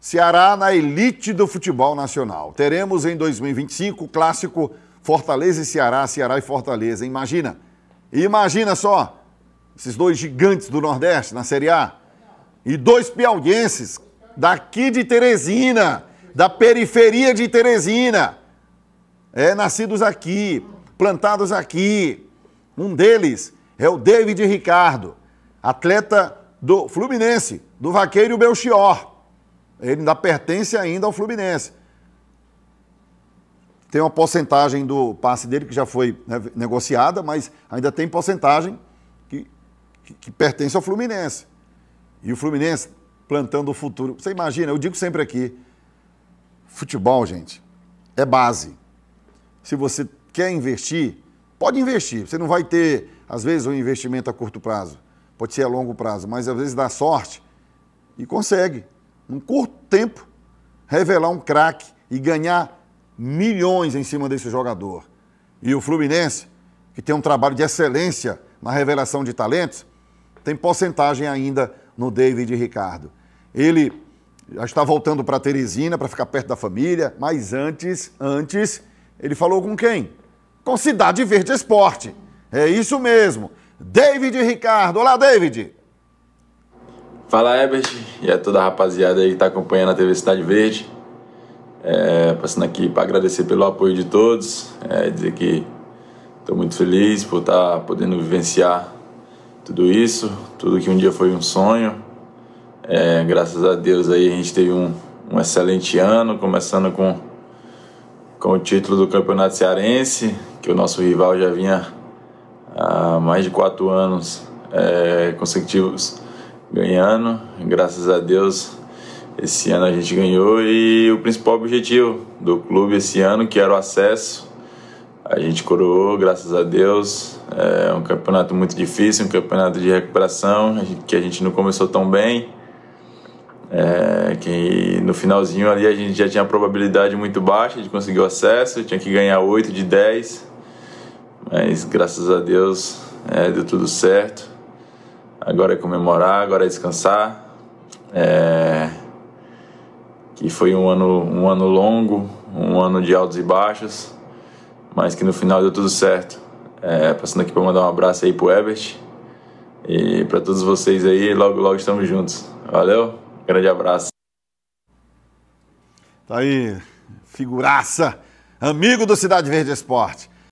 Ceará na elite do futebol nacional. Teremos em 2025 o clássico Fortaleza e Ceará, Ceará e Fortaleza. Imagina, imagina só, esses dois gigantes do Nordeste na Série A. E dois piauienses daqui de Teresina, da periferia de Teresina. É, nascidos aqui, plantados aqui. Um deles é o David Ricardo, atleta do Fluminense, do Vaqueiro Belchior. Ele ainda pertence ainda ao Fluminense. Tem uma porcentagem do passe dele que já foi né, negociada, mas ainda tem porcentagem que, que, que pertence ao Fluminense. E o Fluminense plantando o futuro. Você imagina, eu digo sempre aqui, futebol, gente, é base. Se você quer investir, pode investir. Você não vai ter, às vezes, um investimento a curto prazo. Pode ser a longo prazo, mas às vezes dá sorte e consegue, num curto tempo, revelar um craque e ganhar milhões em cima desse jogador. E o Fluminense, que tem um trabalho de excelência na revelação de talentos, tem porcentagem ainda no David Ricardo. Ele já está voltando para Teresina para ficar perto da família, mas antes, antes, ele falou com quem? Com Cidade Verde Esporte. É isso mesmo. David Ricardo. Olá, David. Fala, Ebert, e a toda a rapaziada aí que está acompanhando a TV Cidade Verde. É, passando aqui para agradecer pelo apoio de todos, é, dizer que estou muito feliz por estar tá podendo vivenciar tudo isso, tudo que um dia foi um sonho. É, graças a Deus aí a gente teve um, um excelente ano, começando com, com o título do Campeonato Cearense, que o nosso rival já vinha há mais de quatro anos é, consecutivos ganhando. Graças a Deus esse ano a gente ganhou e o principal objetivo do clube esse ano, que era o acesso, a gente coroou, graças a Deus. É um campeonato muito difícil, um campeonato de recuperação, que a gente não começou tão bem. É, que no finalzinho ali a gente já tinha a probabilidade muito baixa de conseguir o acesso, tinha que ganhar 8 de 10, mas graças a Deus é, deu tudo certo. Agora é comemorar, agora é descansar. É, que foi um ano, um ano longo, um ano de altos e baixos, mas que no final deu tudo certo. É, passando aqui para mandar um abraço aí pro Ebert e para todos vocês aí, logo logo estamos juntos. Valeu, grande abraço. Tá aí, figuraça, amigo do Cidade Verde Esporte.